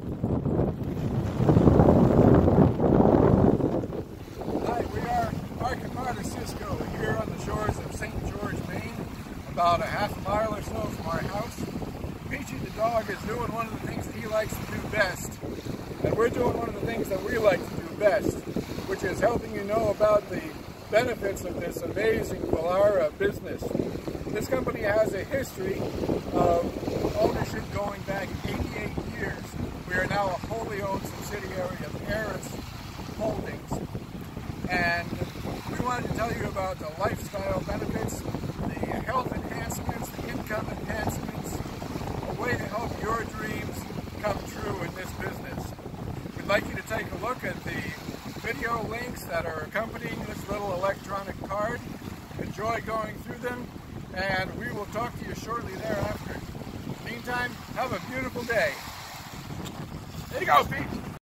Hi, we are Mark and Sisco here on the shores of St. George, Maine, about a half a mile or so from our house. Peachy the dog is doing one of the things that he likes to do best, and we're doing one of the things that we like to do best, which is helping you know about the benefits of this amazing Vollara business. This company has a history of ownership going back 88 years. We are now a wholly owned subsidiary of Harris Holdings. And we wanted to tell you about the lifestyle benefits, the health enhancements, the income enhancements, a way to help your dreams come true in this business. We'd like you to take a look at the video links that are accompanying this little electronic card. Enjoy going through them, and we will talk to you shortly thereafter. Meantime, have a beautiful day. There you go, Pete.